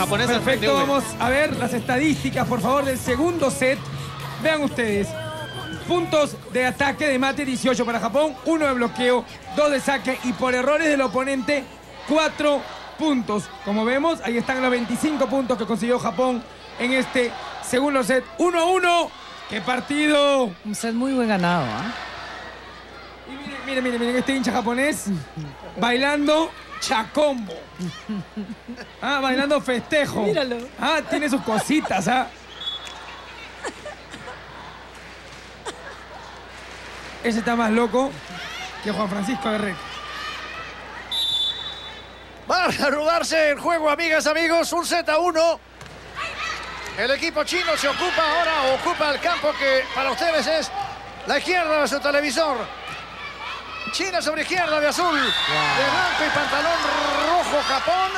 japonesa Perfecto, vamos a ver las estadísticas, por favor, del segundo set. Vean ustedes. Puntos de ataque de mate 18 para Japón, 1 de bloqueo, 2 de saque y por errores del oponente 4 puntos. Como vemos, ahí están los 25 puntos que consiguió Japón en este segundo set. 1 a 1. ¡Qué partido! Un set muy buen ganado, ¿ah? Y miren, miren, miren, miren, este hincha japonés bailando chacombo. Ah, bailando festejo. Míralo. Ah, tiene sus cositas, ah. Ese está más loco que Juan Francisco Guerrero. Va a reanudarse el juego, amigas, amigos. Un Z a uno. El equipo chino se ocupa ahora, ocupa el campo que para ustedes es la izquierda de su televisor. China sobre izquierda de azul, de blanco y pantalón rojo Japón.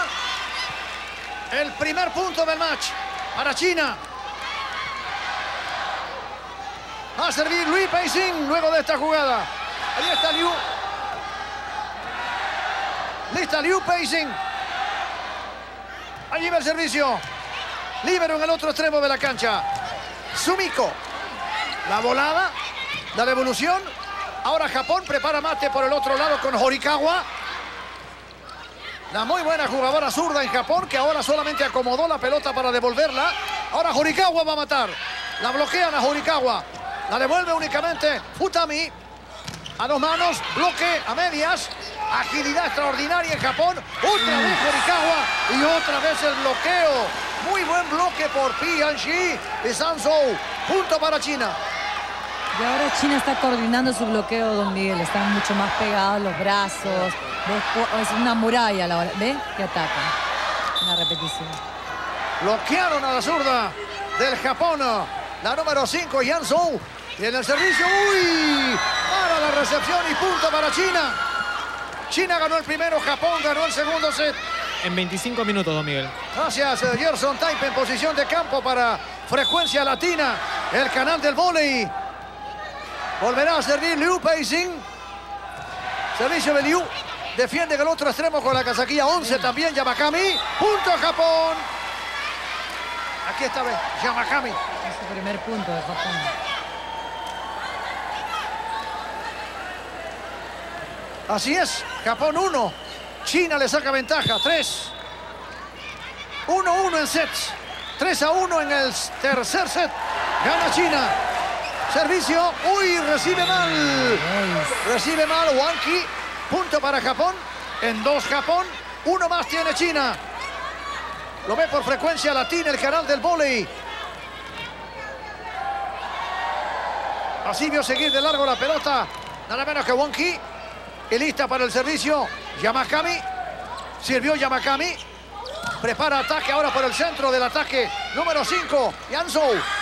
El primer punto del match para China. Va a servir Luis Peising luego de esta jugada. Ahí está Liu. Lista Liu Peising. Allí va el servicio. Libero en el otro extremo de la cancha. Sumiko. La volada. La devolución. Ahora Japón prepara mate por el otro lado con Horikawa. La muy buena jugadora zurda en Japón que ahora solamente acomodó la pelota para devolverla. Ahora Horikawa va a matar. La bloquean a Horikawa. La devuelve únicamente Futami. A dos manos, bloque a medias. Agilidad extraordinaria en Japón. Otra vez Horikawa y otra vez el bloqueo. Muy buen bloque por Pianchi y Sanzhou. Punto para China. Y ahora China está coordinando su bloqueo, don Miguel. Están mucho más pegados los brazos. Es una muralla a la hora. ¿Ve? Que atacan. Una repetición. Bloquearon a la zurda del Japón. La número 5, Yan Zhou. Y en el servicio, ¡uy! Para la recepción y punto para China. China ganó el primero, Japón ganó el segundo set. En 25 minutos, don Miguel. Gracias, eh, Gerson Type en posición de campo para Frecuencia Latina, el canal del vóley. Volverá a servir Liu Peising. Servicio de Liu. Defiende en el otro extremo con la casaquilla 11 también Yamakami. Punto Japón. Aquí está Yamakami. Es su primer punto de Japón. Así es, Japón 1. China le saca ventaja, 3. 1-1 en sets. 3 a 1 en el tercer set. Gana China. Servicio. Uy, recibe mal. Recibe mal Wanki. Punto para Japón. En 2 Japón. Uno más tiene China. Lo ve por frecuencia latina el canal del vóley. Así vio seguir de largo la pelota. Nada menos que Wonki. Y lista para el servicio. Yamakami. Sirvió Yamakami. Prepara ataque ahora por el centro del ataque. Número 5. Yanzhou.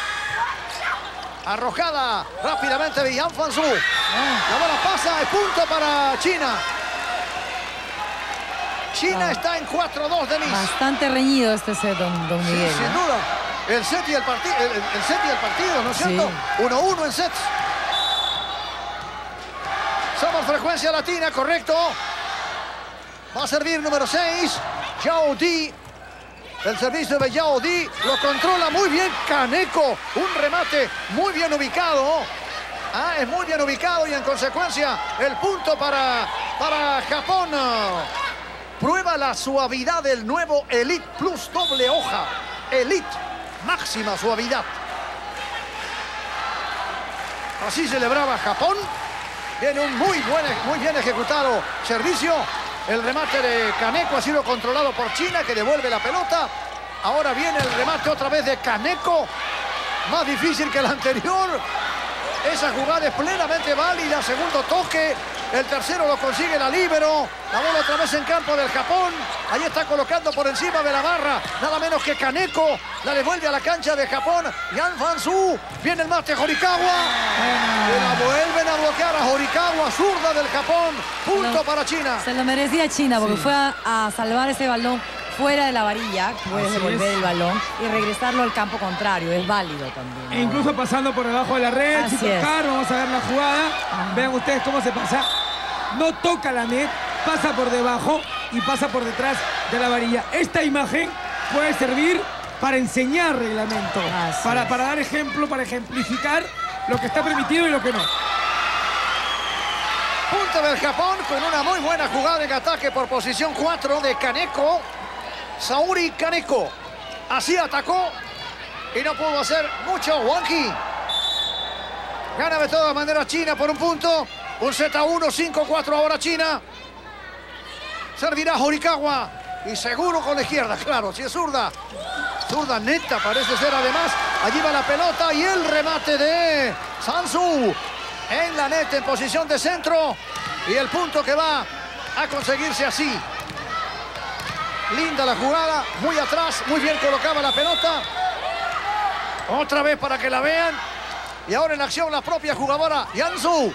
Arrojada rápidamente de Yan. La bola pasa. Es punto para China. China está en 4-2 de Miss. Bastante reñido este set, don, don Sí, Miguel. sin ¿no? duda. El set y el partido, el, el set y el partido, ¿no es Sí. cierto? 1-1 en sets. Somos frecuencia latina, correcto. Va a servir número 6, Yao Di. El servicio de Yao Di lo controla muy bien Kaneko. Un remate muy bien ubicado. Ah, es muy bien ubicado y en consecuencia el punto para, para Japón. Prueba la suavidad del nuevo Elite Plus doble hoja. Elite, máxima suavidad. Así celebraba Japón. Viene un muy, buen, muy bien ejecutado servicio. El remate de Kaneko ha sido controlado por China, que devuelve la pelota. Ahora viene el remate otra vez de Kaneko. Más difícil que el anterior. Esa jugada es plenamente válida. Segundo toque. El tercero lo consigue la libero. La bola otra vez en campo del Japón. Ahí está colocando por encima de la barra. Nada menos que Kaneko. La devuelve a la cancha de Japón. Yan Fansu. Viene el mate Horikawa. Y la vuelven a bloquear a Horikawa. Zurda del Japón. Punto Lo- para China. Se lo merecía China porque fue a, a salvar ese balón fuera de la varilla. Puedes Así devolver es. el balón y regresarlo al campo contrario. Es válido también. E incluso pasando por debajo de la red, Así tocar, vamos a ver la jugada. Vean ustedes cómo se pasa. No toca la net, pasa por debajo y pasa por detrás de la varilla. Esta imagen puede servir para enseñar reglamento, Así para, es. para dar ejemplo, para ejemplificar lo que está permitido y lo que no. Punto del Japón con una muy buena jugada en ataque por posición 4 de Kaneko. Sauri Kaneko. Así atacó y no pudo hacer mucho. Wanki. Gana de todas maneras China por un punto. Un Z1, 5-4 ahora China. Servirá Horikawa. Y seguro con la izquierda, claro, si es zurda. Zurda neta parece ser además. Allí va la pelota y el remate de Sansu. En la neta en posición de centro. Y el punto que va a conseguirse así. Linda la jugada, muy atrás, muy bien colocaba la pelota. Otra vez para que la vean. Y ahora en acción la propia jugadora Yansu.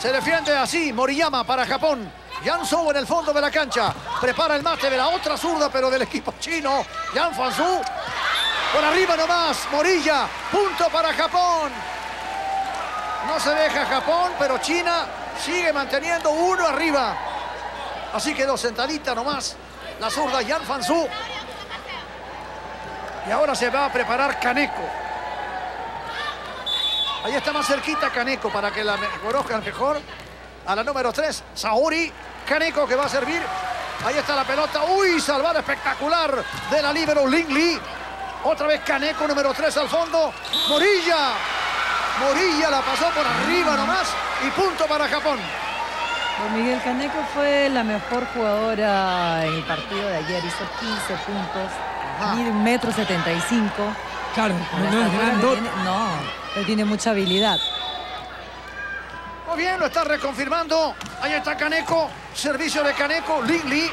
Se defiende así Moriyama para Japón. Yansu en el fondo de la cancha. Prepara el mate de la otra zurda, pero del equipo chino. Yan Fansu. Por arriba nomás. Morilla. Punto para Japón. No se deja Japón, pero China sigue manteniendo uno arriba. Así quedó sentadita nomás la zurda Yan Fansu. Y ahora se va a preparar Kaneko. Ahí está más cerquita Kaneko para que la conozcan mejor. A la número 3, Saori. Kaneko que va a servir. Ahí está la pelota. Uy, salvada espectacular de la libero Ling Lee. Otra vez Kaneko, número 3 al fondo. Morilla. Morilla la pasó por arriba nomás. Y punto para Japón. Don Miguel Caneco fue la mejor jugadora en el partido de ayer. Hizo 15 puntos. Ajá. Mide un metro 75. Claro, no, no es tiene- No, él tiene mucha habilidad. Muy bien, lo está reconfirmando. Ahí está Kaneko. Servicio de Kaneko. Ling Lee.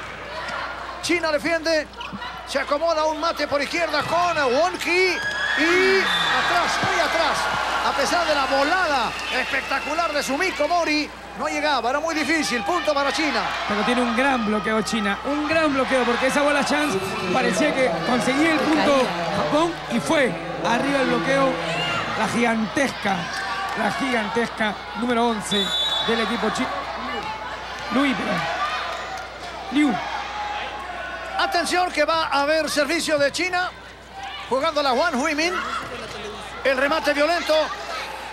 China defiende. Se acomoda un mate por izquierda con Wonki. Y atrás, muy atrás. A pesar de la volada espectacular de Sumiko Mori, no llegaba. Era muy difícil. Punto para China. Pero tiene un gran bloqueo China, un gran bloqueo, porque esa bola chance parecía que conseguía el punto Japón y fue arriba el bloqueo la gigantesca, la gigantesca número 11 del equipo chino. Luis. Liu, Atención que va a haber servicio de China. Jugando la Juan Huimin. El remate violento.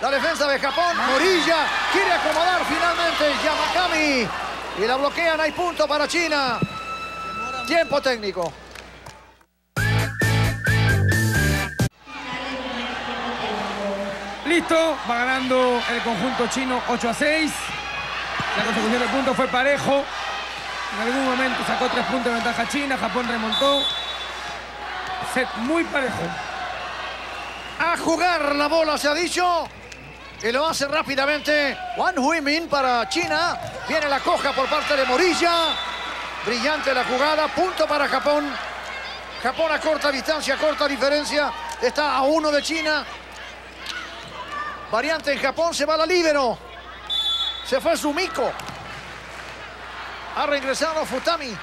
La defensa de Japón. Morilla quiere acomodar finalmente Yamakami. Y la bloquean. Hay punto para China. Tiempo técnico. listo, va ganando el conjunto chino 8 a 6. La consecución de puntos fue parejo. En algún momento sacó tres puntos de ventaja China, Japón remontó. Set muy parejo. A jugar la bola se ha dicho. Y lo hace rápidamente Juan Huimin para China. Viene la coja por parte de Morilla. Brillante la jugada. Punto para Japón. Japón a corta distancia, corta diferencia. Está a uno de China. Variante en Japón. Se va la libero. Se fue Sumiko. Ha reingresado Futami.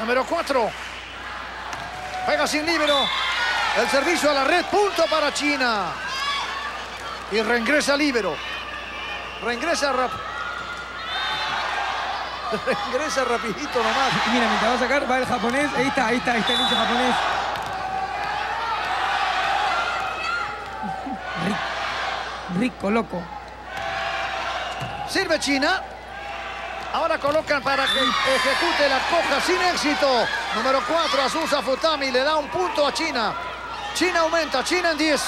Número 4. Juega sin libero. El servicio a la red, punto para China. Y reingresa Libero. Reingresa rap... Reingresa rapidito nomás. Mira, mientras va a sacar, va el japonés. Ahí está, ahí está, ahí está el hincha japonés. Rico, rico, loco. Sirve China. Ahora colocan para que ejecute la coja sin éxito. Número 4, Azusa Futami le da un punto a China. China aumenta, China en 10.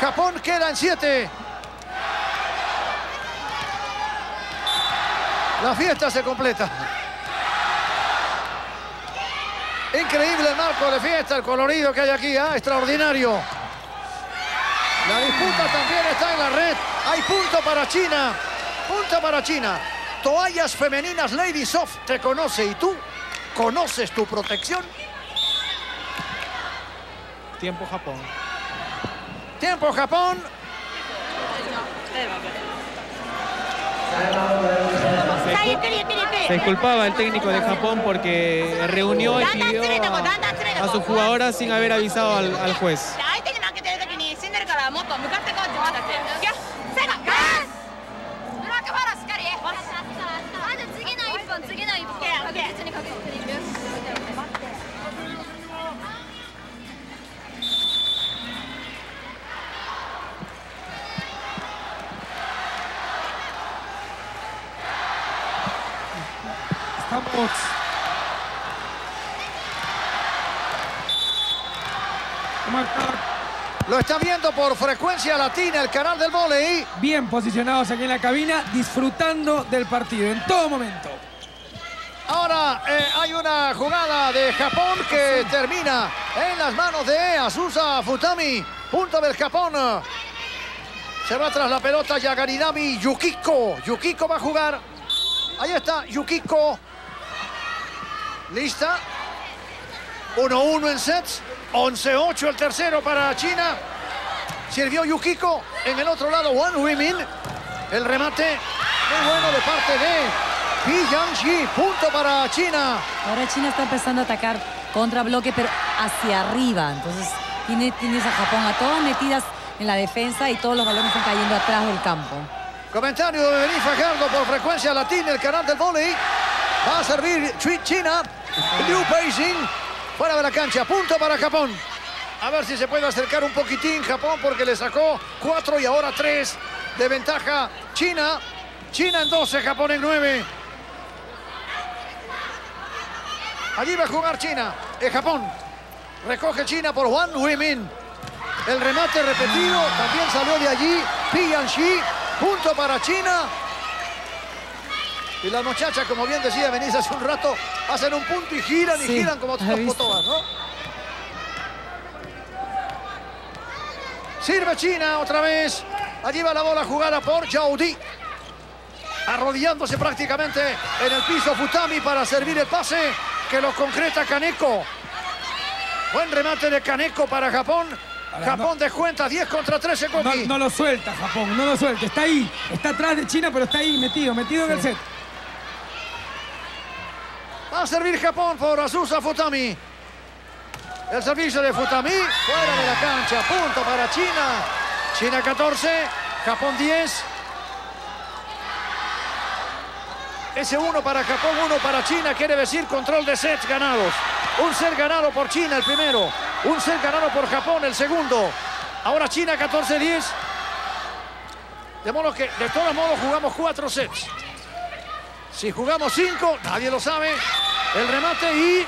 Japón queda en 7. La fiesta se completa. Increíble marco de fiesta, el colorido que hay aquí, ¿ah? extraordinario. La disputa también está en la red. Hay punto para China. Punto para China. Toallas femeninas Lady Soft te conoce y tú conoces tu protección. Tiempo Japón. Tiempo Japón. Se disculpaba el técnico de Japón porque reunió y pidió a, a sus jugadoras sin haber avisado al, al juez. Por frecuencia latina el canal del volei. bien posicionados aquí en la cabina, disfrutando del partido en todo momento. Ahora eh, hay una jugada de Japón que termina en las manos de Asusa Futami. Punto del Japón. Se va tras la pelota Yagarinami Yukiko. Yukiko va a jugar. Ahí está Yukiko. Lista. 1-1 en sets. 11-8 el tercero para China. Sirvió Yukiko. En el otro lado, Wang Wimin. El remate muy bueno de parte de Pi Yangxi. Punto para China. Ahora China está empezando a atacar contra bloque, pero hacia arriba. Entonces tiene, tienes a Japón a todas metidas en la defensa y todos los balones están cayendo atrás del campo. Comentario de Denis Fajardo por frecuencia latina, el canal del volei. Va a servir Chui China. Liu Beijing fuera de la cancha. Punto para Japón. A ver si se puede acercar un poquitín Japón porque le sacó cuatro y ahora tres de ventaja China. China en 12, Japón en 9. Allí va a jugar China. Es Japón. Recoge China por Juan Huimin. El remate repetido también salió de allí. Pi Yanxi. Punto para China. Y las muchachas, como bien decía Benice hace un rato, hacen un punto y giran y giran como potobas, ¿no? Sirve China otra vez. Allí va la bola jugada por Yaudi. Arrodillándose prácticamente en el piso Futami para servir el pase que lo concreta Kaneko. Buen remate de Kaneko para Japón. Ahora, Japón descuenta 10 contra 13 No, Koki. no lo suelta Japón, no lo suelta. Está ahí, está atrás de China, pero está ahí metido, metido en el set. Va a servir Japón por Asusa Futami. El servicio de Futami fuera de la cancha. Punto para China. China 14, Japón 10. Ese uno para Japón, uno para China quiere decir control de sets ganados. Un set ganado por China el primero. Un set ganado por Japón el segundo. Ahora China 14-10. De modo que de todos modos jugamos cuatro sets. Si jugamos cinco, nadie lo sabe. El remate y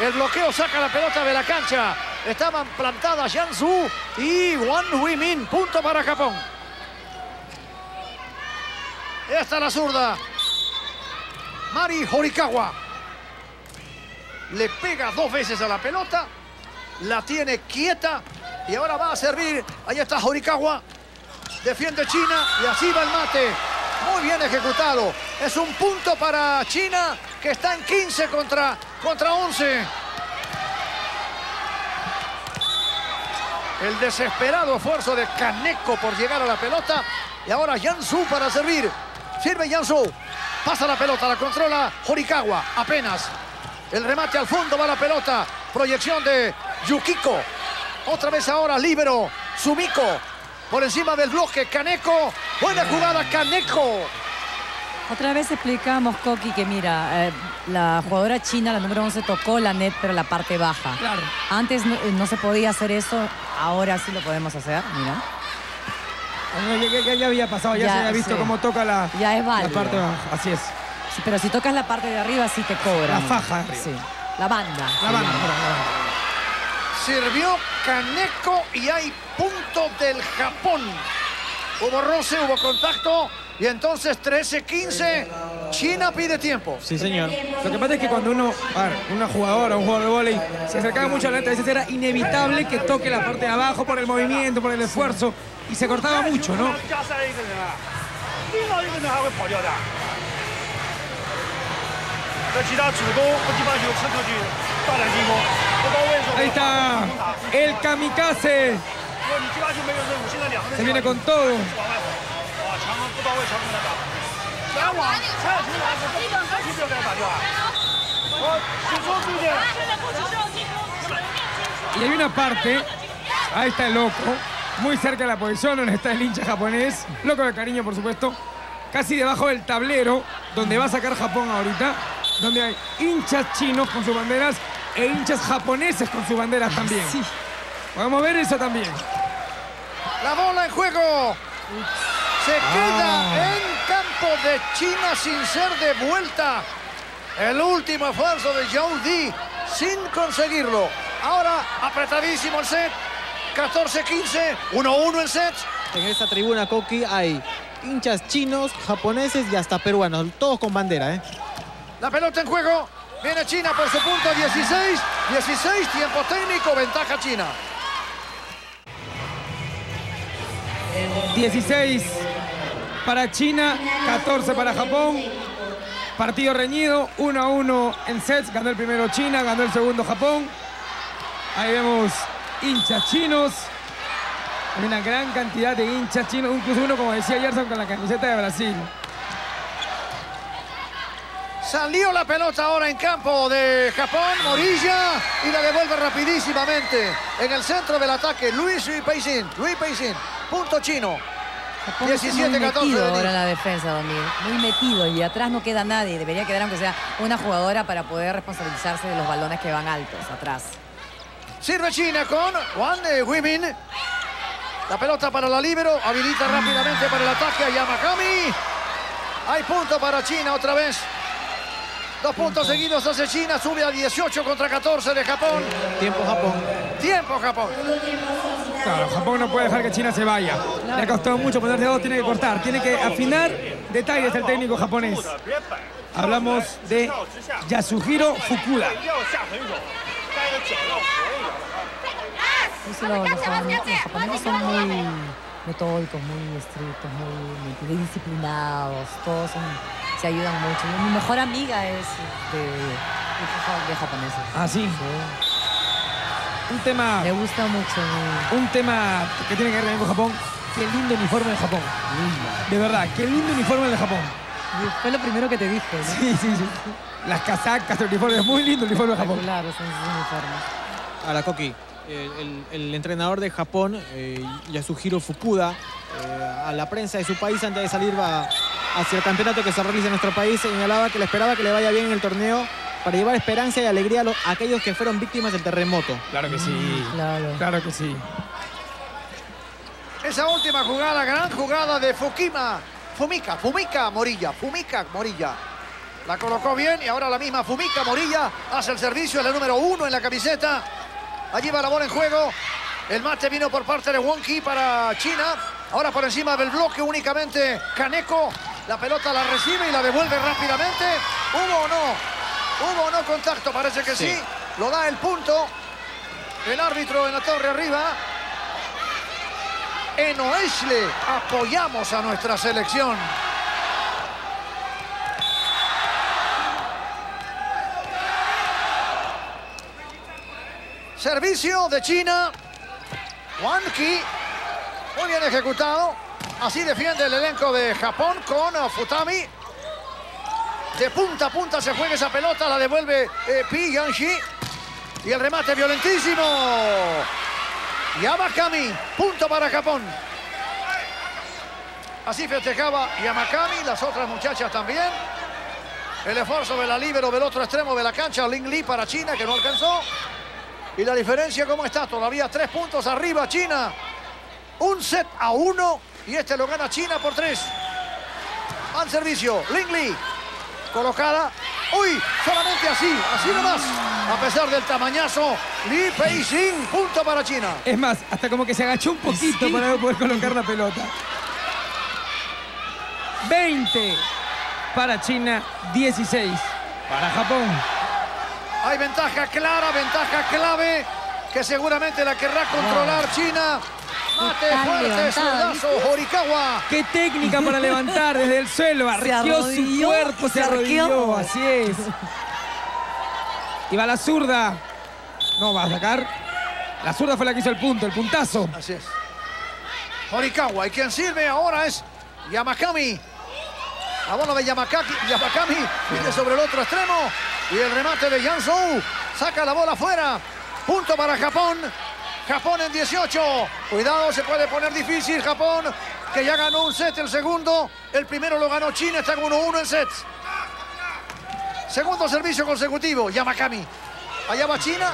el bloqueo saca la pelota de la cancha. Estaban plantadas Jiangsu y Wang Huimin. Punto para Japón. Esta la zurda. Mari Horikawa. Le pega dos veces a la pelota. La tiene quieta. Y ahora va a servir. Ahí está Horikawa. Defiende China y así va el mate. Muy bien ejecutado. Es un punto para China que está en 15 contra, contra 11. El desesperado esfuerzo de Kaneko por llegar a la pelota. Y ahora Jansu para servir. Sirve Jansu. Pasa la pelota, la controla Horikawa. Apenas. El remate al fondo va la pelota. Proyección de Yukiko. Otra vez ahora libero. Sumiko. Por encima del bloque. Kaneko. Buena jugada Kaneko. Otra vez explicamos, Coqui, que mira, eh, la jugadora china, la número 11, tocó la net, pero la parte baja. Claro. Antes no, no se podía hacer eso, ahora sí lo podemos hacer, mira. Ya, ya- ya- ya había pasado, ya, Ya, se había visto sí. cómo toca la, Ya es la parte baja. Así es. Sí, pero si tocas la parte de arriba, sí te cobran. La faja. Sí, la banda. La banda, perdón, la banda. Sirvió Kaneko y hay punto del Japón. Hubo roce, hubo contacto. Y entonces 13-15. China pide tiempo. Sí, señor. Lo que pasa es que cuando uno, a ver, una jugadora, un jugador de volei, se acercaba mucho a la a veces era inevitable que toque la parte de abajo por el movimiento, por el esfuerzo, y se cortaba mucho, ¿no? Ahí está el kamikaze. Se viene con todo. 往外跑，啊，强攻不到位，强攻来打。前往前往球来时，完全不要给他打掉啊！我只说注意点。 Y hay una parte, ahí está el loco, muy cerca de la posición donde está el hincha japonés, loco de cariño por supuesto, casi debajo del tablero donde va a sacar Japón ahorita, donde hay hinchas chinos con sus banderas e hinchas japoneses con sus banderas también. Sí. Podemos ver eso también. La bola en juego. Se queda Ah. en de China sin ser devuelta. El último esfuerzo de Zhou Di sin conseguirlo. Ahora apretadísimo el set. 14-15, 1-1 el set. En esta tribuna, Koki, hay hinchas chinos, japoneses y hasta peruanos, todos con bandera, ¿eh? La pelota en juego. Viene China por su punto 16. 16, tiempo técnico, ventaja China. 16 para China, 14 para Japón. Partido reñido, 1 a 1 en sets. Ganó el primero China, ganó el segundo Japón. Ahí vemos hinchas chinos. Una gran cantidad de hinchas chinos, incluso uno, como decía Gerson, con la camiseta de Brasil. Salió la pelota ahora en campo de Japón, Morilla, y la devuelve rapidísimamente. En el centro del ataque, Luis Peisin. Luis Peisin, punto chino. Japón está 17, muy 14 metido de ahora Nick. en la defensa, Don Miguel. Muy metido y atrás no queda nadie. Debería quedar aunque sea una jugadora para poder responsabilizarse de los balones que van altos atrás. Sirve China con Juan de Wimin. La pelota para la libero, habilita rápidamente para el ataque a Yamakami. Hay punto para China otra vez. Dos puntos seguidos hace China, sube a 18 contra 14 de Japón. Tiempo Japón. Tiempo Japón. Japón no puede dejar que China se vaya. Le ha costado mucho ponerse dos, tiene que cortar, tiene que afinar detalles el técnico japonés. Hablamos de Yasuhiro Fukuda. Los, los, son muy metódicos, muy estrictos, muy, disciplinados, todos se ayudan mucho. Mi mejor amiga es de, de, de japoneses. Ah, sí. sí. Un tema, Me gusta mucho. un tema que tiene que ver también con Japón. Qué lindo uniforme de Japón. De verdad, qué lindo uniforme de Japón. Fue lo primero que te dije. ¿no? Sí, sí, sí. Las casacas, el uniforme, muy lindo el uniforme de Japón. Espectacular, son sus uniformes. Ahora, Koki, el, el- el entrenador de Japón, eh, Yasuhiro Fukuda, eh, a la prensa de su país antes de salir va hacia el campeonato que se realiza en nuestro país, señalaba que le esperaba que le vaya bien en el torneo para llevar esperanza y alegría a, los- a aquellos que fueron víctimas del terremoto. Claro que sí. Claro. Claro que sí. Esa última jugada, gran jugada de Fukima. Fumika, Fumika Morilla, Fumika Morilla. La colocó bien y ahora la misma Fumika Morilla hace el servicio, es la número uno en la camiseta. Allí va la bola en juego. El mate vino por parte de Wonki para China. Ahora por encima del bloque únicamente Kaneko. La pelota la recibe y la devuelve rápidamente. ¿Hubo o no? ¿Hubo o no contacto? Parece que sí. Sí. Lo da el punto. El árbitro en la torre arriba. En Oesle apoyamos a nuestra selección. Servicio de China. Wang Qi. Muy bien ejecutado. Así defiende el elenco de Japón con Futami. De punta a punta se juega esa pelota, la devuelve eh, Pi Yanshi. Y el remate violentísimo. Yamakami, punto para Japón. Así festejaba Yamakami, las otras muchachas también. El esfuerzo de la libero del otro extremo de la cancha, Ling Li para China, que no alcanzó. Y la diferencia, ¿cómo está? Todavía tres puntos arriba China. Un set a uno y este lo gana China por tres. Al servicio, Ling Li. Colocada. Uy, solamente así, así nomás. A pesar del tamañazo, Li Peixing, punto para China. Es más, hasta como que se agachó un poquito para poder colocar la pelota. 20 para China, 16 para Japón. Hay ventaja clara, ventaja clave, que seguramente la querrá controlar China. Mate fuerte, levantada, zurdazo, Horikawa. Qué técnica para levantar desde el suelo. Arqueó su cuerpo, se se arqueó. arrodilló. Así es. Y va la zurda. No, va a sacar. La zurda fue la que hizo el punto, el puntazo. Así es. Horikawa. Y quien sirve ahora es Yamakami. La bola de Yamakaki, Yamakami viene sobre el otro extremo. Y el remate de Yansou. Saca la bola afuera. Punto para Japón. Japón en 18. Cuidado, se puede poner difícil Japón, que ya ganó un set el segundo. El primero lo ganó China, está con 1-1 en sets. Segundo servicio consecutivo, Yamakami. Allá va China.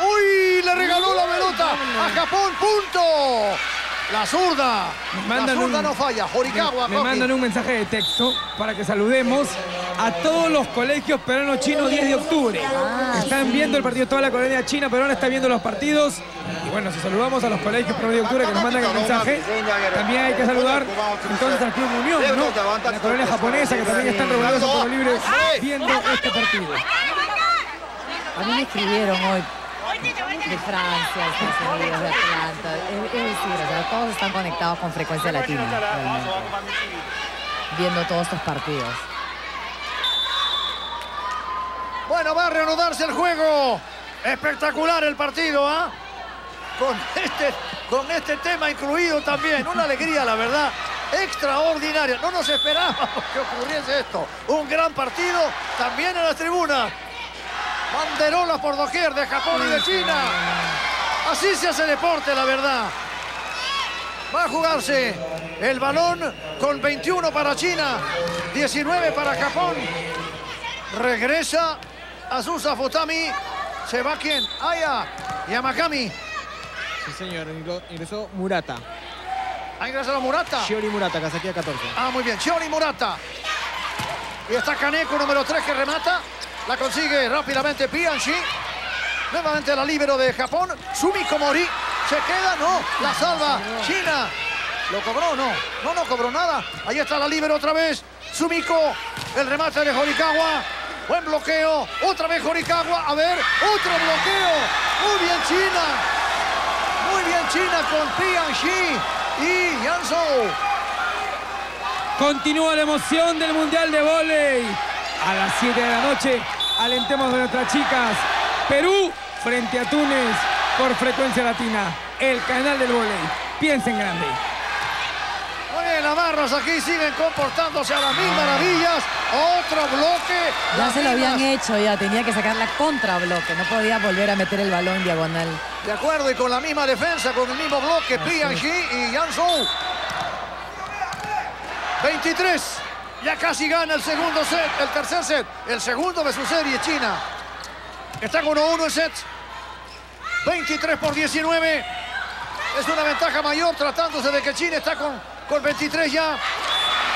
¡Uy! Le regaló la pelota a Japón, punto. La zurda. La zurda un- no falla. Horikawa, Me, me mandan un mensaje de texto para que saludemos a todos los colegios peruanos chinos 10 de octubre. Están viendo el partido, toda la colonia china peruana está viendo los partidos. Y bueno, si saludamos a los colegios peruanos de octubre que nos mandan el mensaje, también hay que saludar entonces al Club Unión, ¿no? La colonia japonesa que también están regulados en Pueblo Libre viendo este partido. A mí me escribieron hoy de Francia, Estados Unidos, de Atlanta. Es, es todos están conectados con frecuencia latina, realmente, viendo todos estos partidos. Bueno, va a reanudarse el juego. Espectacular el partido, ¿ah? Con este, con este tema incluido también. Una alegría, la verdad. Extraordinaria. No nos esperábamos que ocurriese esto. Un gran partido también en la tribuna. Banderolas por doquier de Japón y de China. Así se hace deporte, la verdad. Va a jugarse el balón con 21 para China, 19 para Japón. Regresa Azusa Futami. Se va quién? Aya Yamakami. Sí, señor. Ingresó Murata. Ha ingresado Murata. Shiori Murata, Casaquía 14. Ah, muy bien. Shiori Murata. Y está Kaneko, número 3, que remata. La consigue rápidamente Pianchi. Nuevamente la libero de Japón. Sumiko Mori. Se queda, no. La salva China. ¿Lo cobró? No. No, no cobró nada. Ahí está la libero otra vez. Sumiko. El remate de Horikawa. Buen bloqueo. Otra vez Horikawa. A ver. Otro bloqueo. Muy bien China. Muy bien China con Pianchi y Yanzhou. Continúa la emoción del Mundial de Voley. A las 7 de la noche, alentemos a nuestras chicas. Perú frente a Túnez por frecuencia latina. El canal del voley. Piensa en grande. Muy bien, aquí siguen comportándose a las mil maravillas. Otro bloque. Ya se lo habían mismas. hecho, ya tenía que sacar la contrabloque, no podía volver a meter el balón diagonal. De acuerdo, y con la misma defensa, con el mismo bloque, Pianchi y Yanzhou. 23. Ya casi gana el segundo set, el tercer set. El segundo de su serie, China. Está con 1-1 el set. 23 por 19. Es una ventaja mayor tratándose de que China está con, con 23 ya.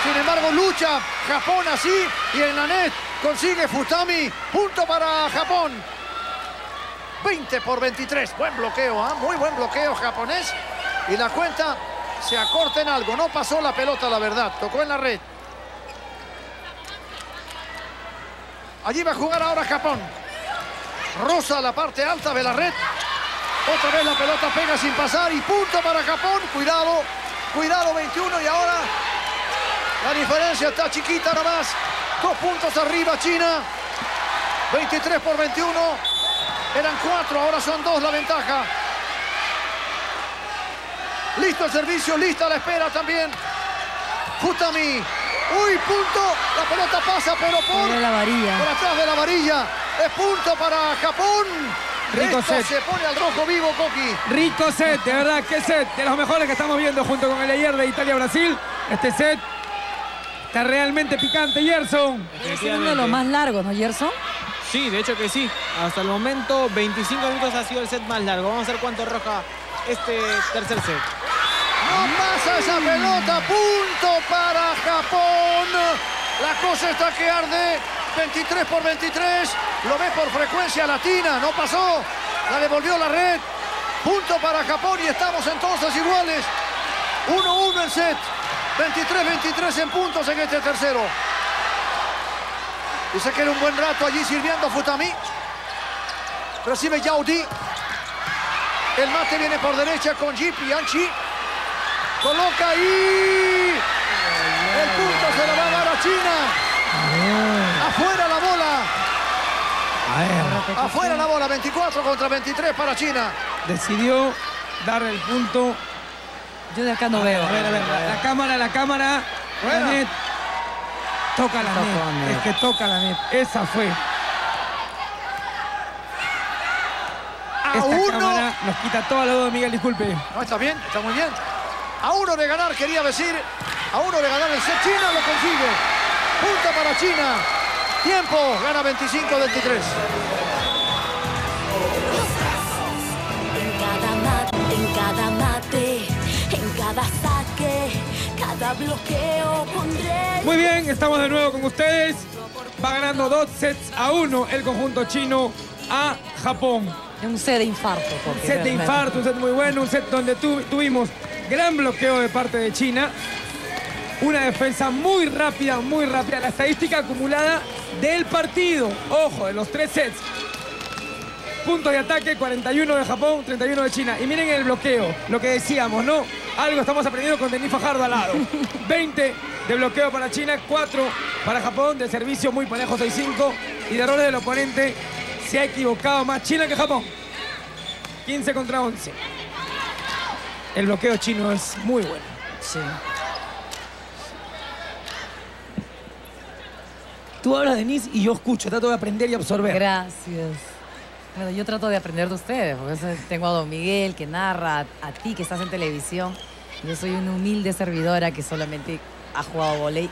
Sin embargo, lucha Japón así y en la net consigue Futami. Punto para Japón. 20 por 23. Buen bloqueo, ¿ah? muy buen bloqueo japonés. Y la cuenta se acorta en algo. No pasó la pelota, la verdad. Tocó en la red. Allí va a jugar ahora Japón. Rosa la parte alta de la red. Otra vez la pelota pega sin pasar y punto para Japón. Cuidado, cuidado 21 y ahora la diferencia está chiquita nomás. Dos puntos arriba China. 23 por 21. Eran cuatro, ahora son dos la ventaja. Listo el servicio, lista la espera también. Futami. Uy, punto. La pelota pasa, pero por, Sobre la varilla. por atrás de la varilla. Es punto para Japón. Rico Esto set. se pone al rojo vivo, Coqui. Rico set, de verdad, qué set. De los mejores que estamos viendo junto con el ayer de Italia-Brasil. Este set está realmente picante, Gerson. Es uno de los más largos, ¿no, Gerson? Sí, de hecho que sí. Hasta el momento, 25 minutos ha sido el set más largo. Vamos a ver cuánto arroja este tercer set. No pasa esa pelota, punto para Japón. La cosa está que arde. 23 por 23. Lo ve por frecuencia latina. No pasó. La devolvió la red. Punto para Japón y estamos entonces iguales. 1-1 el set. 23-23 en puntos en este tercero. Y se queda un buen rato allí sirviendo Futami. Recibe Yaudi. El mate viene por derecha con Jeep y Anchi. Coloca ahí. El punto se lo va a dar a China. Afuera la bola. Afuera la bola. 24 contra 23 para China. Decidió dar el punto. Yo de acá no veo. A ver, a ver, la, la cámara, la cámara. La net. Toca la net. Es que toca la net. Esa fue. A Esta uno. cámara nos quita toda la duda, Miguel, disculpe. No, está bien, está muy bien. A uno de ganar, quería decir. A uno de ganar el set. China lo consigue. Punta para China. Tiempo. Gana 25-23. En cada mate, en cada mate, en cada saque, Cada bloqueo pondré. Muy bien, estamos de nuevo con ustedes. Va ganando dos sets a uno el conjunto chino a Japón. Un set de infarto. porque Un set de infarto, un set muy bueno, un set donde tu- tuvimos gran bloqueo de parte de China. Una defensa muy rápida, muy rápida. La estadística acumulada del partido. Ojo, de los tres sets. Puntos de ataque, 41 de Japón, 31 de China. Y miren el bloqueo, lo que decíamos, ¿no? Algo estamos aprendiendo con Denis Fajardo al lado. 20 de bloqueo para China, 4 para Japón, de servicio muy parejo 6-5. Y de errores del oponente, se ha equivocado más China que Japón. 15 contra 11. El bloqueo chino es muy bueno. Sí. Tú hablas, Denise, y yo escucho, trato de aprender y absorber. Gracias. Bueno, yo trato de aprender de ustedes, porque tengo a Don Miguel que narra, a, ti que estás en televisión. Yo soy una humilde servidora que solamente ha jugado volei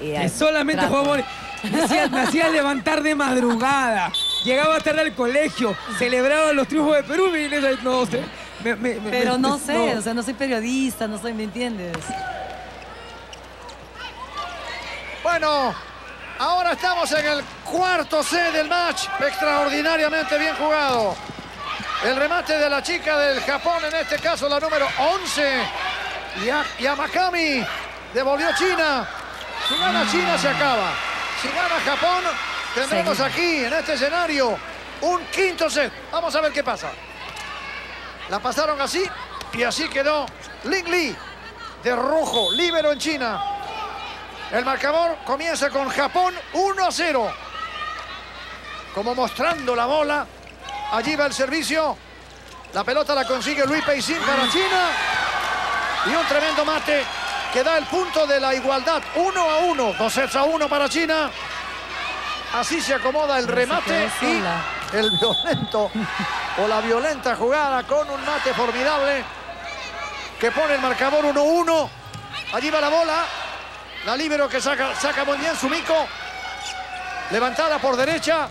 y, y Que solamente jugaba volei. Me hacía, me hacía levantar de madrugada. Llegaba tarde al colegio, celebraba los triunfos de Perú y le- no sé. Me- me- me- Pero me- no sé, o sea, no soy periodista, no soy, ¿me entiendes? Bueno, ahora estamos en el cuarto set del match. Extraordinariamente bien jugado. El remate de la chica del Japón, en este caso la número 11. Ya- Yamakami devolvió China. Si gana China se acaba. Si gana Japón, tendremos aquí, en este escenario, un quinto set. Vamos a ver qué pasa. La pasaron así y así quedó Ling Li de rojo, líbero en China. El marcador comienza con Japón 1 a 0. Como mostrando la bola. Allí va el servicio. La pelota la consigue Luis Peixín para China. Y un tremendo mate que da el punto de la igualdad. 1 a 1. 2 sets a 1 para China. Así se acomoda el remate y. el violento o la violenta jugada con un mate formidable que pone el marcador 1-1. Allí va la bola. La libero que saca, saca muy bien Sumiko. Levantada por derecha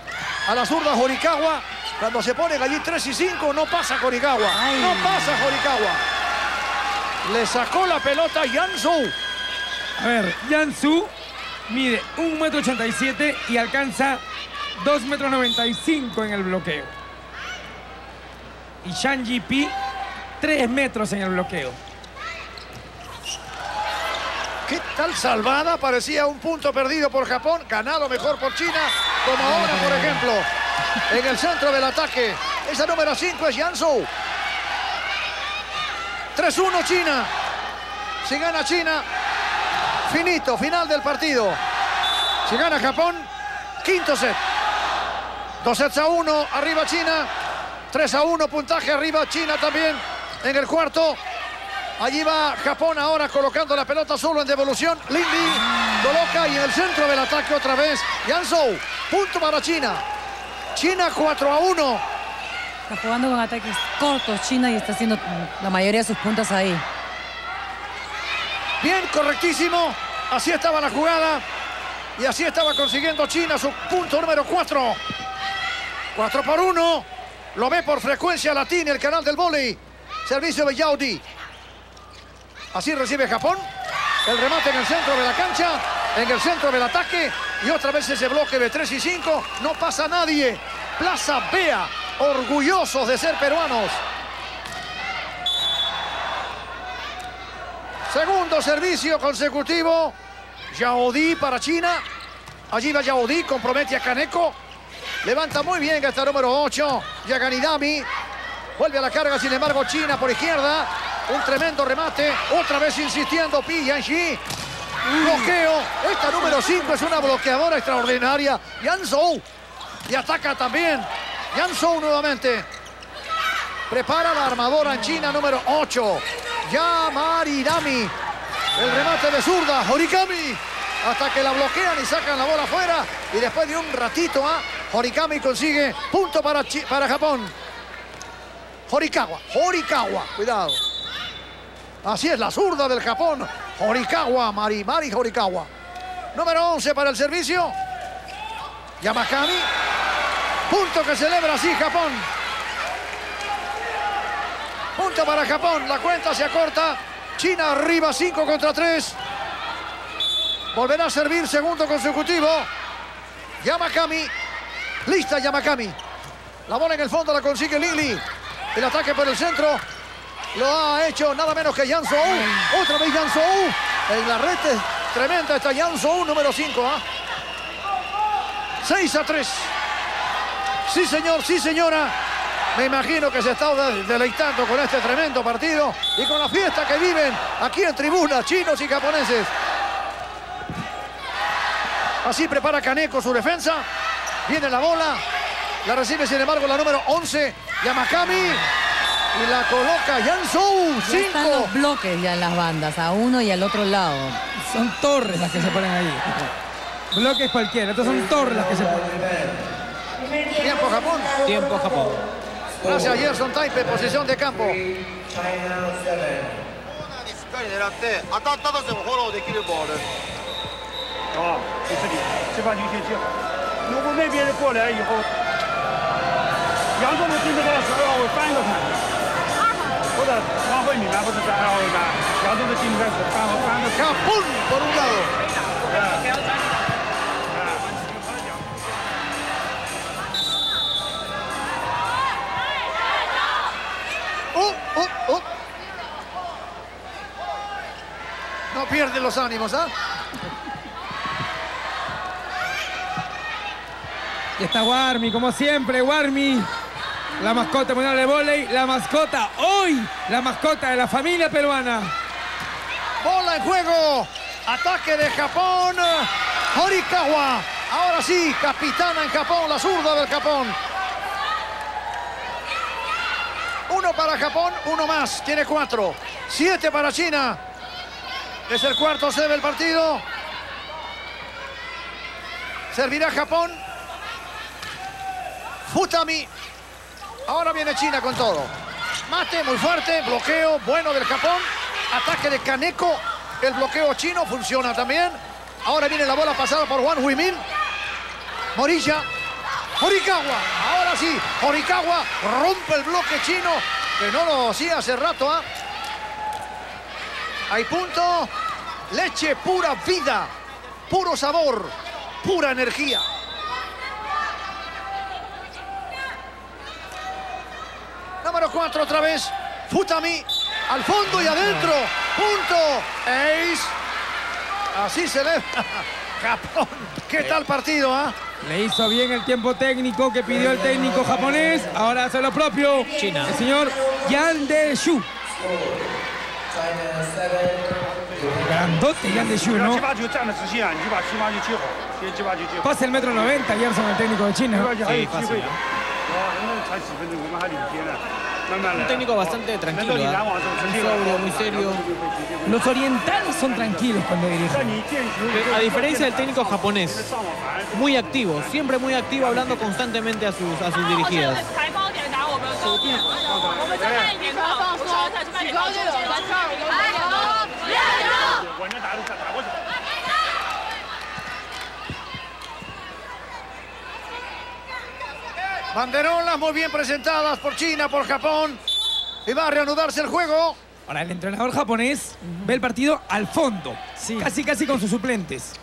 a la zurda Horikawa. Cuando se ponen allí 3 y 5 no pasa Horikawa. Ay. No pasa Horikawa. Le sacó la pelota Yansu. A ver, Yansu mide 1,87 m y alcanza 2,95 m en el bloqueo. Y Shang Pi 3 metros en el bloqueo. ¿Qué tal salvada? Parecía un punto perdido por Japón. Ganado mejor por China. Como ahora, por ejemplo, en el centro del ataque. Esa número 5 es Yansu. 3-1 China. Si gana China, finito, final del partido. Si gana Japón, quinto set. Dos sets a uno, arriba China. 3 a 1, puntaje arriba China también en el cuarto. Allí va Japón ahora colocando la pelota solo en devolución. Lindy coloca y en el centro del ataque otra vez. Yanzhou, punto para China. China 4 a 1. Está jugando con ataques cortos China y está haciendo la mayoría de sus puntos ahí. Bien, correctísimo. Así estaba la jugada. Y así estaba consiguiendo China su punto número 4. 4 por 1. Lo ve por frecuencia latina el canal del vóley. Servicio de Yaudi. Así recibe Japón. El remate en el centro de la cancha. En el centro del ataque. Y otra vez ese bloque de 3 y 5. No pasa nadie. Plaza Bea. Orgullosos de ser peruanos. Segundo servicio consecutivo. Yaodi para China. Allí va Yaodi, compromete a Kaneko. Levanta muy bien hasta número 8. Yaganidami. Vuelve a la carga, sin embargo, China por izquierda. Un tremendo remate. Otra vez insistiendo Pi Yanxi. Bloqueo. Esta número 5 es una bloqueadora extraordinaria. Yanzhou. Y ataca también. Yanzhou nuevamente. Prepara la armadora en China número 8. Yamaridami. El remate de zurda. Horikami. Hasta que la bloquean y sacan la bola afuera. Y después de un ratito a Horikami consigue punto para, para Japón. Horikawa. Horikawa. Cuidado. Así es la zurda del Japón. Horikawa. Mari Mari Horikawa. Número 11 para el servicio. Yamakami. Punto que celebra así Japón. Punto para Japón. La cuenta se acorta. China arriba 5 contra 3. Volverá a servir segundo consecutivo. Yamakami. Lista Yamakami. La bola en el fondo la consigue Lili. El ataque por el centro. Lo ha hecho nada menos que Yan Sou. Otra vez Yan Sou. En la red tremenda está Yan Sou, número 5. 6 a 3. Sí, señor, sí, señora. Me imagino que se está deleitando con este tremendo partido y con la fiesta que viven aquí en tribuna, chinos y japoneses. Así prepara Kaneko su defensa. Viene la bola. La recibe, sin embargo, la número 11, Yamakami. Y la coloca Yansou, 5. Están los bloques ya en las bandas, a uno y al otro lado. Son torres las que se ponen ahí. Bloques cualquiera, estas son torres las que se ponen. Tiempo Japón. Tiempo Japón. Gracias Gerson Taipe, posición de campo. 啊，就这里，这把球先接好。如果 那边人过来以后，杨总的盯着他十二号位翻一个看，或者王慧敏呢，或者是二号位呢，杨总的盯着是翻个翻个看。 Japón por un lado. Uh, uh, uh. No pierde los ánimos, ¿ah? Y está Warmi, como siempre, Warmi. La mascota mundial de volei, la mascota hoy, la mascota de la familia peruana. Bola en juego. Ataque de Japón. Horikawa. Ahora sí, capitana en Japón, la zurda del Japón. Uno para Japón, uno más. Tiene cuatro. Siete para China. Es el cuarto se del partido. Servirá Japón. Futami. Ahora viene China con todo. Mate muy fuerte, bloqueo bueno del Japón. Ataque de Kaneko. El bloqueo chino funciona también. Ahora viene la bola pasada por Juan Huimin. Morilla. Horikawa. Ahora sí, Horikawa rompe el bloque chino, que no lo hacía hace rato. ¿ah? Hay punto. Leche pura vida. Puro sabor. Pura energía. número 4 otra vez. Futami al fondo y adentro. Punto. Ace. Así se le... Japón. ¿Qué tal partido. Ah? Le hizo bien el tiempo técnico que pidió el técnico japonés. Ahora hace lo propio China. el señor Yan De Shu. Grandote Yan De Shu, ¿no? Pasa el metro 90, Gerson, el técnico de China. Fácil. Un técnico bastante tranquilo, ¿eh? muy sobrio, muy serio. Los orientales son tranquilos cuando dirigen. A diferencia del técnico japonés, muy activo, siempre muy activo, hablando constantemente a sus, a sus dirigidas. Banderolas muy bien presentadas por China, por Japón. Y va a reanudarse el juego. Ahora, el entrenador japonés ve el partido al fondo. Casi, casi con sus suplentes.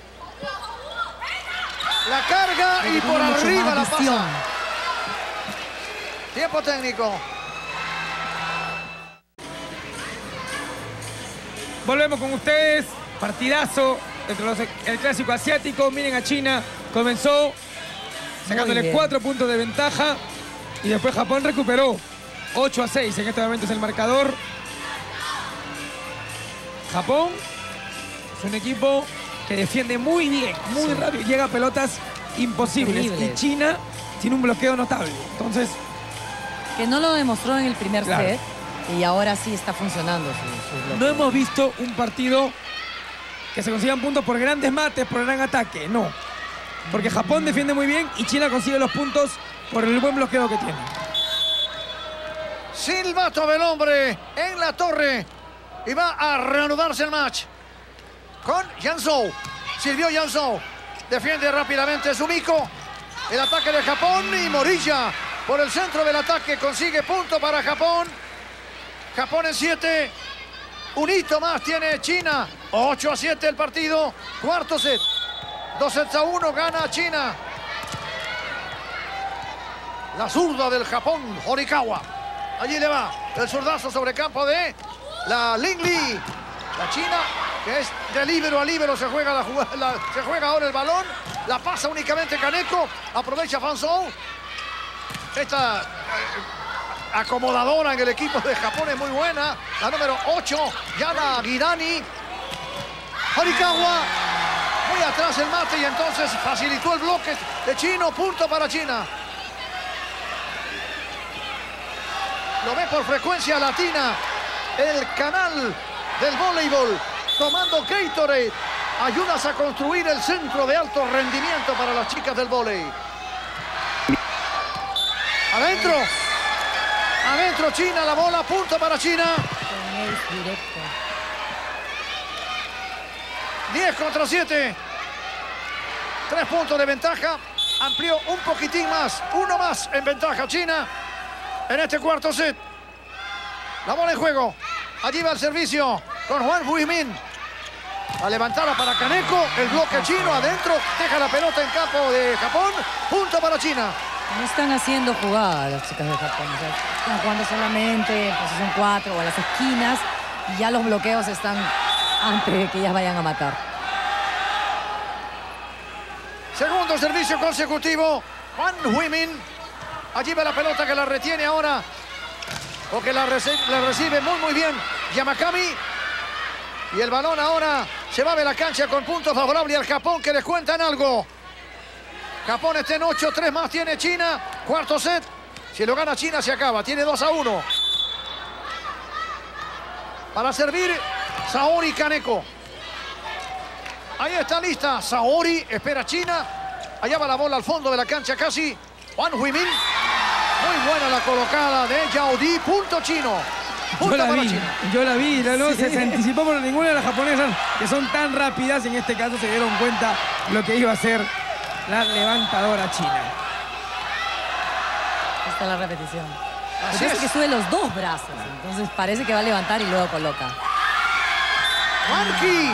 La carga y por arriba la visión. pasa. Tiempo técnico. Volvemos con ustedes. Partidazo entre los, el clásico asiático. Miren a China. Comenzó sacándole cuatro puntos de ventaja. Y después Japón recuperó 8 a 6. En este momento es el marcador. Japón es un equipo que defiende muy bien, muy rápido. Llega a pelotas imposibles. Increíbles. Y China tiene un bloqueo notable. Entonces, Que no lo demostró en el primer Claro. set. Y ahora sí está funcionando su, su bloqueo. no hemos visto un partido que se consigan puntos por grandes mates, por gran ataque. No. Porque Japón defiende muy bien y China consigue los puntos por el buen bloqueo que tiene. Silbato del hombre en la torre. Y va a reanudarse el match. Con Yansou. Sirvió Yansou. Defiende rápidamente Sumiko. El ataque de Japón y Morilla. Por el centro del ataque consigue punto para Japón. Japón en 7. Un hito más tiene China. 8 a 7 el partido. Cuarto set. Dos sets a uno gana China. La zurda del Japón, Horikawa. Allí le va el zurdazo sobre campo de la Ling Li. La China, que es de libero a libero, se juega, ahora el balón. La pasa únicamente Kaneko. Aprovecha Fan Zhou. Esta eh, acomodadora en el equipo de Japón es muy buena. La número 8, Yana Girani. Horikawa. Muy atrás el mate y entonces facilitó el bloque de Chino. Punto para China. Lo ve por frecuencia latina. El canal del voleibol. Tomando Gatorade. Ayudas a construir el centro de alto rendimiento para las chicas del voleibol. Adentro. Adentro China, la bola, punto para China. Con ace directo. 10 contra 7. Tres puntos de ventaja. Amplió un poquitín más. Uno más en ventaja China. En este cuarto set. La bola en juego. Allí va el servicio con Juan Huimin. La levantada para Kaneko. El bloque chino adentro. Deja la pelota en campo de Japón. Punto para China. No están haciendo jugadas las chicas de Japón. están jugando solamente en posición 4 o a las esquinas. Y ya los bloqueos están antes de que ellas vayan a matar. Segundo servicio consecutivo. Juan Huimin. Allí va la pelota que la retiene ahora. O que la, reci- la recibe muy, muy bien Yamakami. Y el balón ahora se va de la cancha con punto favorable al Japón que les cuentan algo. Japón está en 8, 3 más tiene China. Cuarto set. Si lo gana China se acaba. Tiene 2 a 1. Para servir Saori Kaneko. Ahí está lista Saori. Espera China. Allá va la bola al fondo de la cancha casi. Juan Huimin. Muy buena la colocada de Yao Di. Punto chino. Yo Punto la para vi, China. yo la vi, la no se, se anticipó por ninguna de las japonesas que son tan rápidas y en este caso se dieron cuenta lo que iba a ser la levantadora china. Está la repetición. Así Parece es. que sube los dos brazos. Entonces parece que va a levantar y luego coloca. Wanki.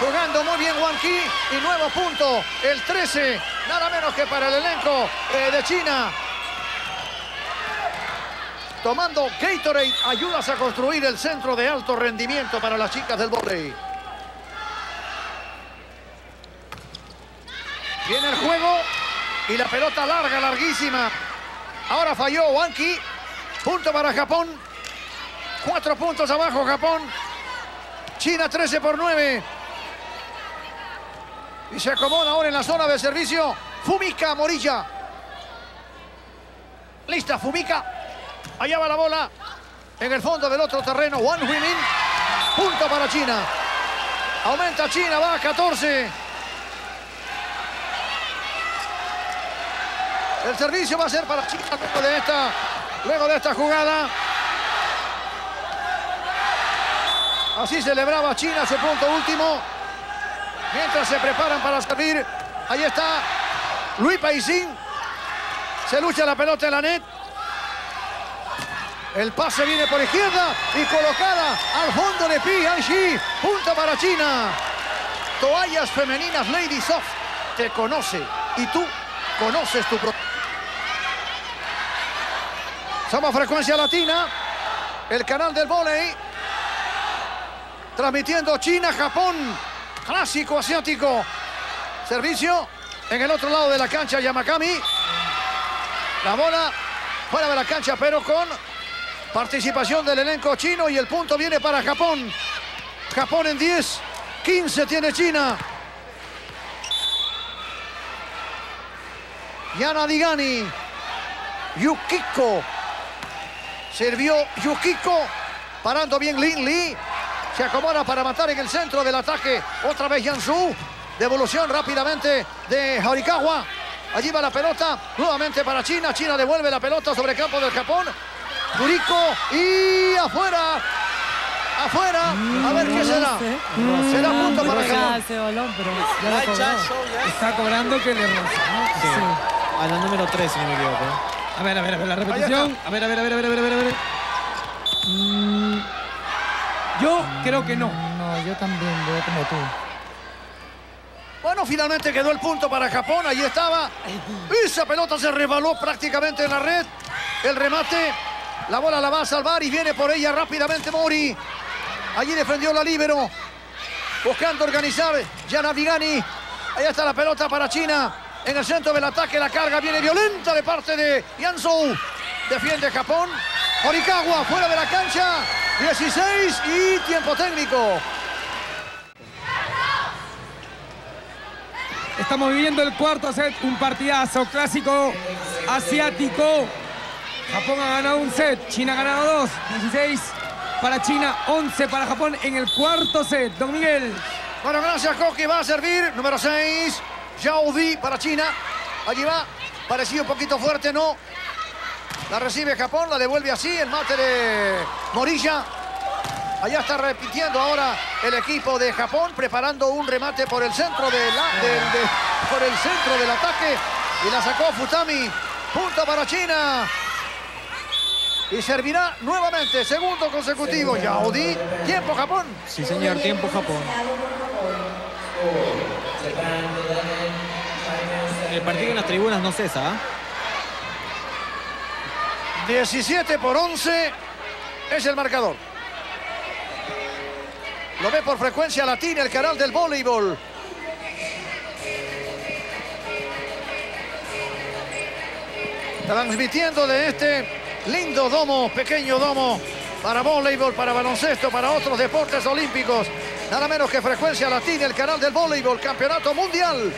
Jugando muy bien Wanki. Y nuevo punto. El 13. Nada menos que para el elenco eh, de China. Tomando Gatorade. Ayudas a construir el centro de alto rendimiento para las chicas del volei. Viene el juego. Y la pelota larga, larguísima. Ahora falló Wanki. Punto para Japón. Cuatro puntos abajo Japón. China 13 por 9. Y se acomoda ahora en la zona de servicio. Fumika Morilla. Lista Fumika. Allá va la bola. En el fondo del otro terreno. Wang Huimin. Punto para China. Aumenta China. Va a 14. El servicio va a ser para China luego de esta, luego de esta jugada. Así celebraba China su punto último. Mientras se preparan para servir. Ahí está Luis Paisín. Se lucha la pelota en la net. El pase viene por izquierda y colocada al fondo de Pi. Punto para China. Toallas femeninas Lady Soft te conoce y tú conoces tu pro. Somos Frecuencia Latina, el canal del volei. Transmitiendo China-Japón, clásico asiático. Servicio en el otro lado de la cancha, Yamakami. La bola fuera de la cancha, pero con participación del elenco chino y el punto viene para Japón. Japón en 10, 15 tiene China. Yana Digani, Yukiko. Sirvió Yukiko, parando bien Lin Lee. Se acomoda para matar en el centro del ataque. Otra vez Yansu. Devolución rápidamente de Horikawa. Allí va la pelota. Nuevamente para China. China devuelve la pelota sobre el campo del Japón. Yuriko y afuera. Afuera. A ver qué será. Será punto para Japón. Está cobrando que le. A la número 3, si no me equivoco. A ver, a ver, a ver, la repetición. A ver, a ver, a ver, a ver, a ver, a ver. Yo creo que no. No, yo también veo como tú. Bueno, finalmente quedó el punto para Japón. Allí estaba. Esa pelota se resbaló prácticamente en la red. El remate. La bola la va a salvar y viene por ella rápidamente Mori. Allí defendió la libero. Buscando organizar Yana Vigani. Ahí está la pelota para China. En el centro del ataque la carga viene violenta de parte de Yansou. Defiende Japón. Horikawa fuera de la cancha. 16 y tiempo técnico. Estamos viviendo el cuarto set, un partidazo clásico asiático. Japón ha ganado un set, China ha ganado dos, 16 para China, 11 para Japón en el cuarto set. Don Miguel. Bueno, gracias, Koki. Va a servir. Número 6. Zhao Di para China. Allí va. Parecía un poquito fuerte, ¿no? La recibe Japón, la devuelve así. El mate de Morilla. Allá está repitiendo ahora el equipo de Japón, preparando un remate por el centro, de la, del- de- por el centro del ataque. Y la sacó Futami. Punto para China. Y servirá nuevamente, segundo consecutivo. Zhao Di. Tiempo Japón. Sí, señor, tiempo Japón. El partido en las tribunas no cesa. ¿ah? 17 por 11 es el marcador. Lo ve por frecuencia latina el canal del voleibol. Transmitiendo de este lindo domo, pequeño domo para voleibol, para baloncesto, para otros deportes olímpicos. Nada menos que frecuencia latina, el canal del voleibol, campeonato mundial.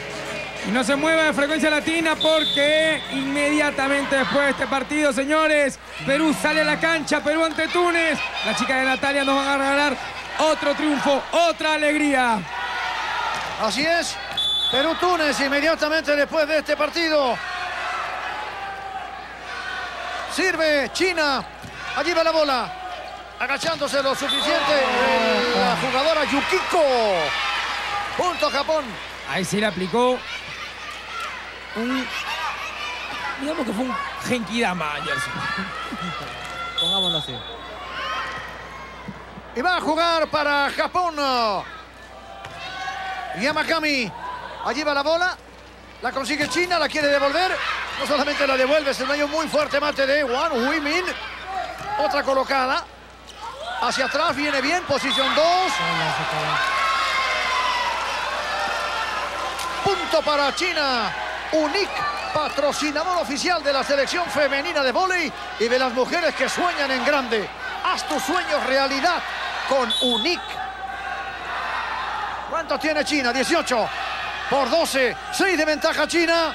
Y no se mueva de frecuencia latina porque inmediatamente después de este partido, señores, Perú sale a la cancha, Perú ante Túnez. La chica de Natalia nos van a regalar otro triunfo, otra alegría. Así es. Perú-Túnez inmediatamente después de este partido. Sirve China. Allí va la bola. Agachándose lo suficiente la jugadora Yukiko. Punto Japón. Ahí se le aplicó un... Digamos que fue un Genkidama, Gerson. Pongámoslo así. Y va a jugar para Japón. Yamakami. Allí va la bola. La consigue China, la quiere devolver. No solamente la devuelve, se un muy fuerte mate de Wang Huimin. Otra colocada. Hacia atrás viene bien, posición 2. Punto para China. UNIC, patrocinador oficial de la selección femenina de vóley y de las mujeres que sueñan en grande. Haz tus sueños realidad con UNIC. ¿Cuánto tiene China? 18 por 12. 6 de ventaja China.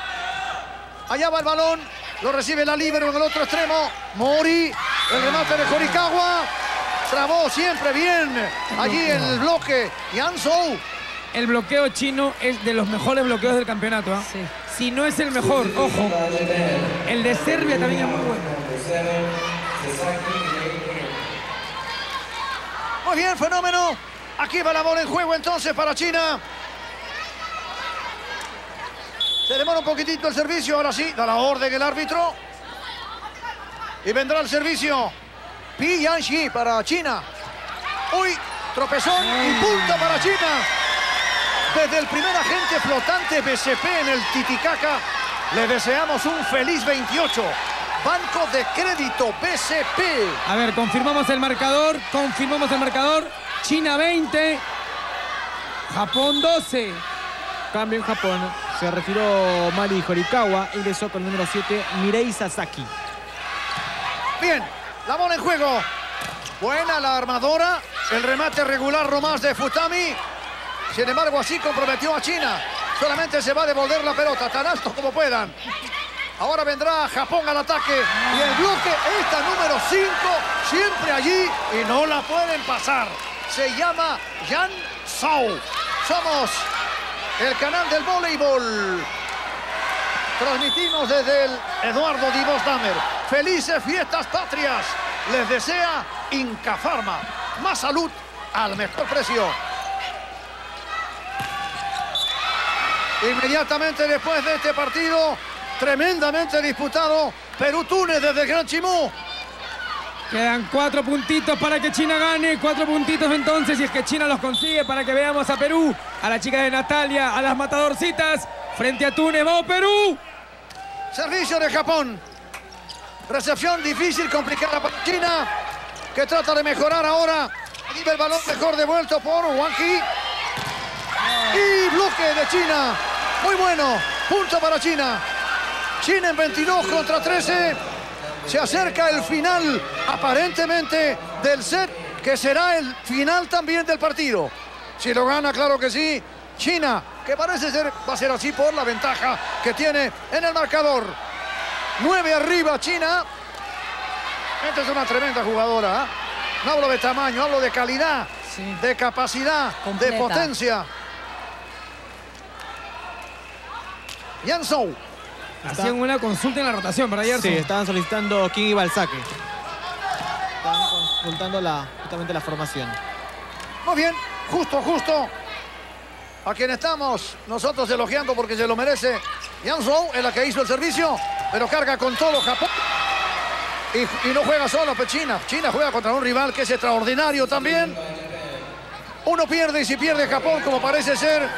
Allá va el balón. Lo recibe la libero en el otro extremo. Mori. El remate de Horikawa. Trabó siempre bien. Allí el bloque. Yansou. El bloqueo chino es de los mejores bloqueos del campeonato. ¿ah? Sí. Si no es el mejor, ojo. El de Serbia también es muy bueno. Muy bien, fenómeno. Aquí va la bola en juego entonces para China. Se demora un poquitito el servicio, ahora sí, da la orden el árbitro. Y vendrá el servicio. Pi Yanxi para China. Uy, tropezón y punto para China. Desde el primer agente flotante BCP en el Titicaca, le deseamos un feliz 28. Banco de Crédito BCP. A ver, confirmamos el marcador. Confirmamos el marcador. China 20. Japón 12. Cambio en Japón. Se retiró Mari Horikawa. Ingresó con el número 7 Mirei Sasaki. Bien, la bola en juego. Buena la armadora. El remate regular nomás de Futami. Sin embargo, así comprometió a China. Solamente se va a devolver la pelota, tan alto como puedan. Ahora vendrá Japón al ataque. Y el bloque, esta número 5, siempre allí y no la pueden pasar. Se llama Yan Sao. Somos el canal del voleibol. Transmitimos desde el Eduardo Divos Damer. Felices fiestas patrias. Les desea Inca Pharma. Más salud al mejor precio. Inmediatamente después de este partido, tremendamente disputado, Perú-Túnez desde el Gran Chimú. Quedan cuatro puntitos para que China gane. Cuatro puntitos entonces, si es que China los consigue, para que veamos a Perú, a la chica de Natalia, a las matadorcitas, frente a Túnez. ¡Vamos, Perú! Servicio de Japón. Recepción difícil, complicada para China, que trata de mejorar ahora. El balón mejor devuelto por Wang Yi. Y bloque de China. Muy bueno. Punto para China. China en 22 contra 13. Se acerca el final, aparentemente, del set, que será el final también del partido. Si lo gana, claro que sí. China, que parece ser, va a ser así por la ventaja que tiene en el marcador. 9 arriba China. Esta es una tremenda jugadora. ¿ah? No hablo de tamaño, hablo de calidad, Sí. de capacidad, de potencia. Yan Zhou. Hacían una consulta en la rotación para Gerson. Sí, estaban solicitando quién iba al saque. Estaban consultando la, justamente la formación. Muy bien, justo, justo. A quien estamos nosotros elogiando porque se lo merece. Yan Zhou es la que hizo el servicio, pero carga con todo Japón. Y, y no juega solo, pues China. China juega contra un rival que es extraordinario también. Uno pierde y si pierde Japón, como parece ser,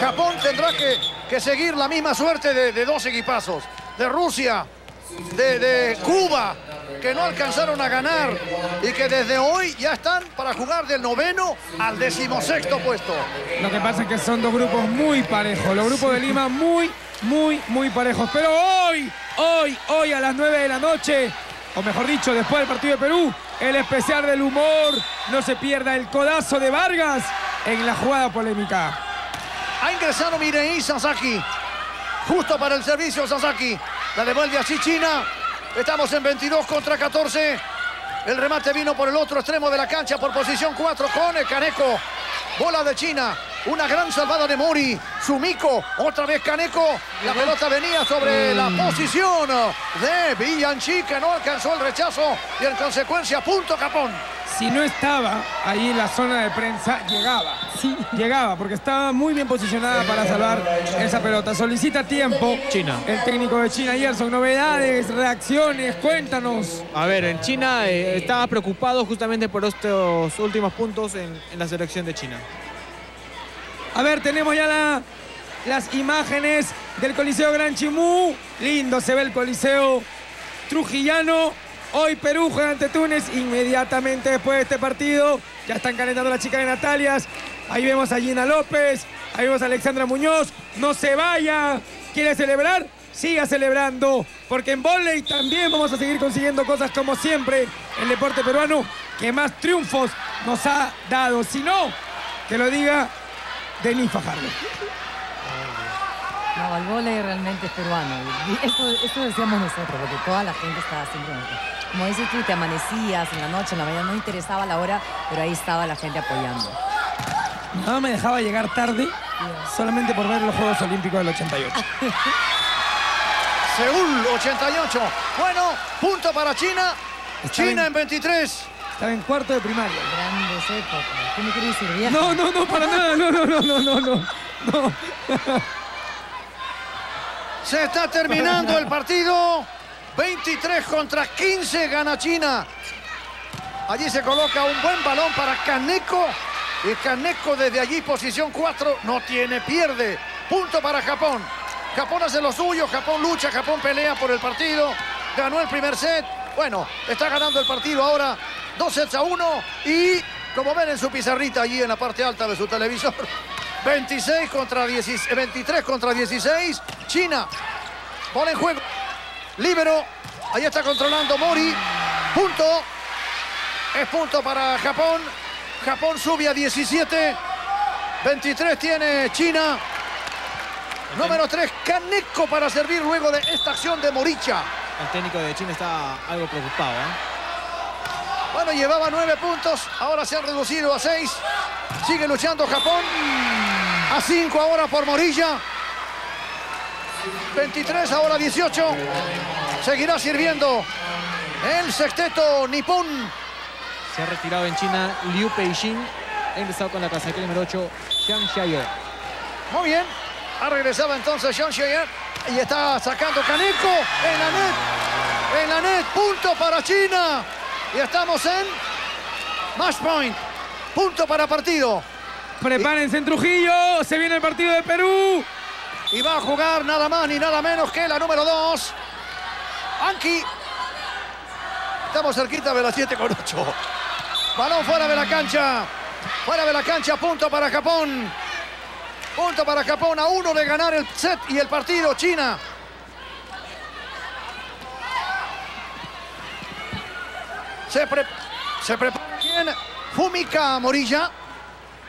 Japón tendrá que, que seguir la misma suerte de, dos equipazos. De Rusia, de, de Cuba, que no alcanzaron a ganar y que desde hoy ya están para jugar del noveno al decimosexto puesto. Lo que pasa es que son dos grupos muy parejos. Los grupos de Lima muy, muy, muy parejos. Pero hoy, hoy, hoy a las 9 de la noche, o mejor dicho, después del partido de Perú, el especial del humor. No se pierda el codazo de Vargas en la jugada polémica. Ha ingresado Mirei Sasaki. Justo para el servicio Sasaki. La devuelve así China. Estamos en 22 contra 14. El remate vino por el otro extremo de la cancha por posición 4 con el Caneco. Bola de China. Una gran salvada de Mori. Sumiko. Otra vez Caneco. La pelota venía sobre la posición de Villanchi que no alcanzó el rechazo. Y en consecuencia, punto Japón. Si no estaba ahí en la zona de prensa, llegaba. Sí. Llegaba, porque estaba muy bien posicionada para salvar esa pelota. Solicita tiempo. China. El técnico de China, Gerson. Novedades, reacciones, cuéntanos. A ver, en China eh, estaba preocupado justamente por estos últimos puntos en, en la selección de China. A ver, tenemos ya la- las imágenes del Coliseo Gran Chimú. Lindo se ve el Coliseo Trujillano. Hoy Perú juega ante Túnez inmediatamente después de este partido. Ya están calentando las chicas de Natalias. Ahí vemos a Gina López. Ahí vemos a Alexandra Muñoz. No se vaya. ¿Quiere celebrar? Siga celebrando. Porque en volei también vamos a seguir consiguiendo cosas como siempre. El deporte peruano que más triunfos nos ha dado. Si no, que lo diga Denis Fajardo. No, el vóley realmente es peruano. Esto, decíamos nosotros, porque toda la gente estaba siempre... Como dices tú, te amanecías en la noche, en la mañana, no interesaba la hora, pero ahí estaba la gente apoyando. No me dejaba llegar tarde solamente por ver los Juegos Olímpicos del 88. Seúl 88. Bueno, punto para China. Está China en 23. Estaba en cuarto de primaria. Grandes épocas. ¿Qué me quieres decir, vieja? No, no, no, para nada. No, no, no, no, no, no. no. Se está terminando el partido. 23 contra 15 gana China. Allí se coloca un buen balón para Kaneko. Y Kaneko desde allí, posición 4, no tiene, pierde. Punto para Japón. Japón hace lo suyo, Japón lucha, Japón pelea por el partido. Ganó el primer set. Bueno, está ganando el partido ahora. Dos sets a uno. Y como ven en su pizarrita allí en la parte alta de su televisor. 26 contra 16, 23 contra 16. China. Bola en juego. Libero. Ahí está controlando Mori. Punto. Es punto para Japón. Japón sube a 17. 23 tiene China. Número 3, Kaneko para servir luego de esta acción de Moricha. El técnico de China está algo preocupado. ¿eh? Bueno, llevaba 9 puntos. Ahora se han reducido a 6. Sigue luchando Japón. A 5 ahora por Morilla. 23, ahora 18. Seguirá sirviendo el sexteto nipón. Se ha retirado en China Liu Peijing. Ha ingresado con la clasificación número 8, Jiang Xiaoye. Muy bien. Ha regresado entonces Sean Sheyer. Y está sacando Kaneko en la net. En la net. Punto para China. Y estamos en match point. Punto para partido. Prepárense en Trujillo. Se viene el partido de Perú. Y va a jugar nada más ni nada menos que la número 2. Anki. Estamos cerquita de las 7 con 8. Balón fuera de la cancha. Fuera de la cancha, punto para Japón. Punto para Japón a uno de ganar el set y el partido China. Se, pre- se prepara bien Fumika Morilla.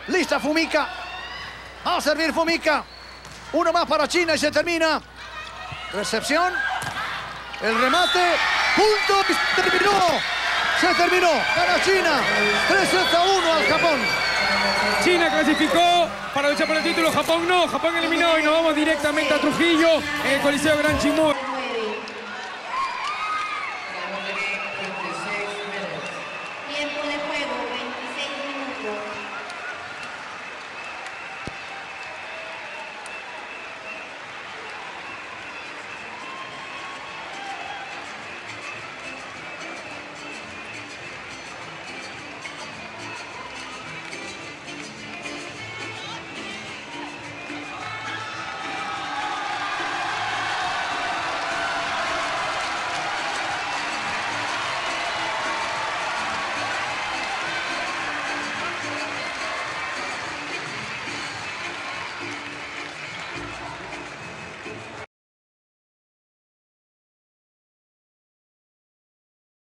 Lista Fumika. Va a servir Fumika. Uno más para China y se termina. Recepción. El remate. Punto. Se terminó. Se terminó. Gana China. 3 sets a 1 al Japón. China clasificó para luchar por el título. Japón no. Japón eliminó y nos vamos directamente a Trujillo en el Coliseo Gran Chimú.